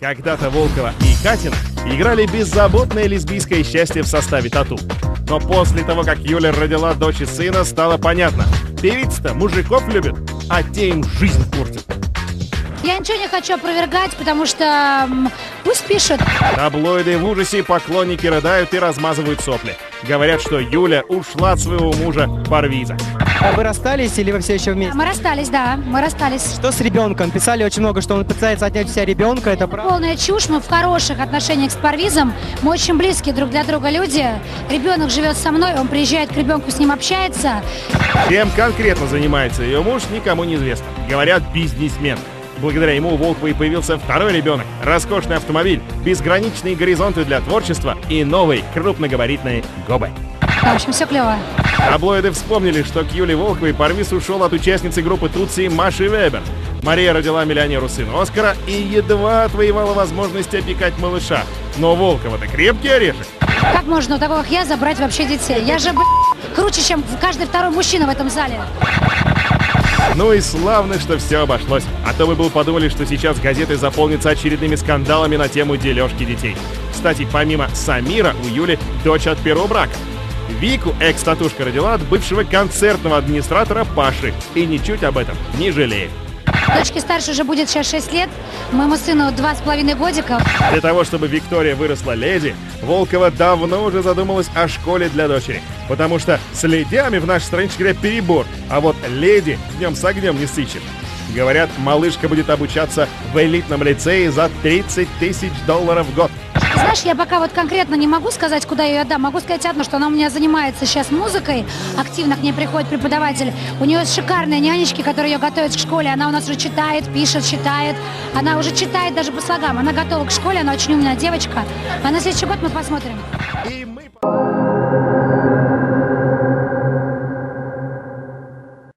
Когда-то Волкова и Катина играли беззаботное лесбийское счастье в составе Тату. Но после того, как Юля родила дочь и сына, стало понятно. Певица-то мужиков любит, а те им жизнь портят. Я ничего не хочу опровергать, потому что пусть пишут. Таблоиды в ужасе, поклонники рыдают и размазывают сопли. Говорят, что Юля ушла от своего мужа Парвиза. А вы расстались или вы все еще вместе? Мы расстались, да, мы расстались. Что с ребенком? Писали очень много, что он пытается отнять у себя ребенка. Это правда? Полная чушь, мы в хороших отношениях с Парвизом, мы очень близкие друг для друга люди. Ребенок живет со мной, он приезжает к ребенку, с ним общается. Чем конкретно занимается ее муж, никому не известно. Говорят, бизнесмен. Благодаря ему у Волковой появился второй ребенок, роскошный автомобиль, безграничные горизонты для творчества и новые крупногабаритные губы. В общем, все клево. Таблоиды вспомнили, что к Юле Волковой Парвиз ушел от участницы группы Тутси Маши Вебер. Мария родила миллионеру сына Оскара и едва отвоевала возможность опекать малыша. Но Волкова-то крепкий орешек. Как можно у такого, как я, забрать вообще детей? Я же, б***, круче, чем каждый второй мужчина в этом зале. Ну и славно, что все обошлось. А то вы бы подумали, что сейчас газеты заполнятся очередными скандалами на тему дележки детей. Кстати, помимо Самира, у Юли дочь от первого брака. Вику экс-татушка родила от бывшего концертного администратора Паши. И ничуть об этом не жалеет. Дочке старше уже будет сейчас 6 лет, моему сыну два с половиной годика. Для того, чтобы Виктория выросла леди, Волкова давно уже задумалась о школе для дочери. Потому что с ледями в нашей стране, говоря, перебор. А вот леди днем с огнем не сыщет. Говорят, малышка будет обучаться в элитном лицее за 30 тысяч долларов в год. Знаешь, я пока вот конкретно не могу сказать, куда я ее отдам. Могу сказать одно, что она у меня занимается сейчас музыкой, активно к ней приходит преподаватель. У нее шикарные нянечки, которые ее готовят к школе. Она у нас уже читает, пишет, читает. Она уже читает даже по слогам. Она готова к школе, она очень умная девочка. А на следующий год мы посмотрим. И мы...